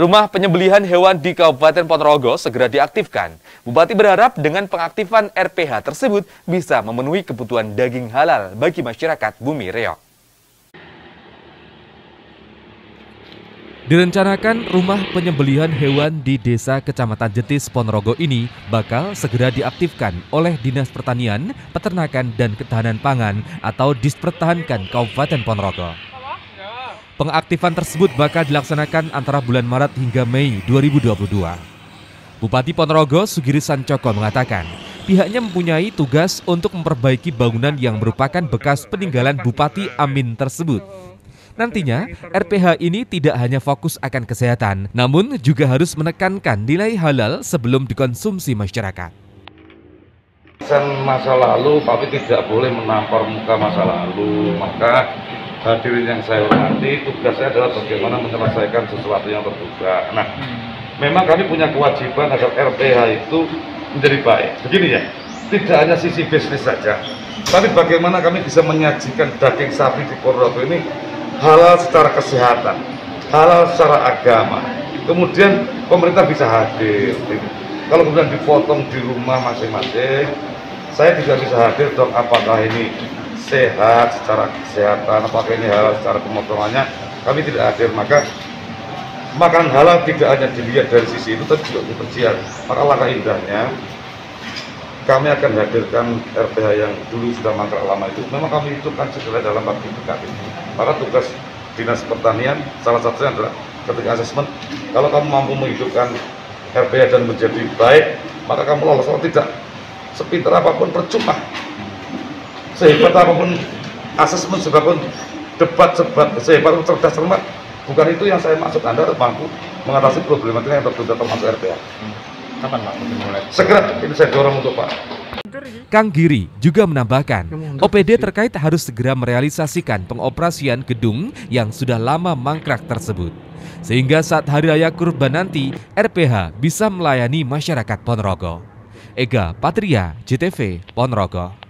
Rumah penyembelihan hewan di Kabupaten Ponorogo segera diaktifkan. Bupati berharap dengan pengaktifan RPH tersebut bisa memenuhi kebutuhan daging halal bagi masyarakat Bumi Reok. Direncanakan rumah penyembelihan hewan di Desa Kecamatan Jetis Ponorogo ini bakal segera diaktifkan oleh Dinas Pertanian, Peternakan, dan Ketahanan Pangan atau Dispertahankan Kabupaten Ponorogo. Pengaktifan tersebut bakal dilaksanakan antara bulan Maret hingga Mei 2022. Bupati Ponorogo Sugiri Sancoko mengatakan, pihaknya mempunyai tugas untuk memperbaiki bangunan yang merupakan bekas peninggalan Bupati Amin tersebut. Nantinya, RPH ini tidak hanya fokus akan kesehatan, namun juga harus menekankan nilai halal sebelum dikonsumsi masyarakat. Masa lalu, tapi tidak boleh menampar muka masa lalu. Maka hadirin yang saya hormati, tugas saya adalah bagaimana menyelesaikan sesuatu yang terduga. Nah, memang kami punya kewajiban agar RPH itu menjadi baik. Begini ya, tidak hanya sisi bisnis saja, tapi bagaimana kami bisa menyajikan daging sapi di Ponorogo ini halal secara kesehatan, halal secara agama. Kemudian pemerintah bisa hadir. Kalau kemudian dipotong di rumah masing-masing, saya tidak bisa hadir dong apakah ini sehat secara kesehatan, apakah ini halal secara pemotongannya, kami tidak hadir. Maka makan halal tidak hanya dilihat dari sisi itu, tapi juga kebersihan. Maka langkah indahnya, kami akan hadirkan RPH yang dulu sudah mangkrak lama itu, memang kami hidupkan segera dalam waktu dekat ini. Maka tugas Dinas Pertanian, salah satunya adalah ketika asesmen, kalau kamu mampu menghidupkan RPH dan menjadi baik, maka kamu lolos. Kalau tidak, sepintar apa pun percuma sehebat apa pun asesmen sebabun debat sebat sehebat cerdas cermat bukan itu yang saya maksud anda harus mampu mengatasi problematika yang tertunda termasuk RPA kapan pak segera ini saya dorong untuk pak Kang Giri juga menambahkan, OPD terkait harus segera merealisasikan pengoperasian gedung yang sudah lama mangkrak tersebut. Sehingga saat Hari Raya Kurban nanti, RPH bisa melayani masyarakat Ponorogo. Ega Patria, JTV, Ponorogo.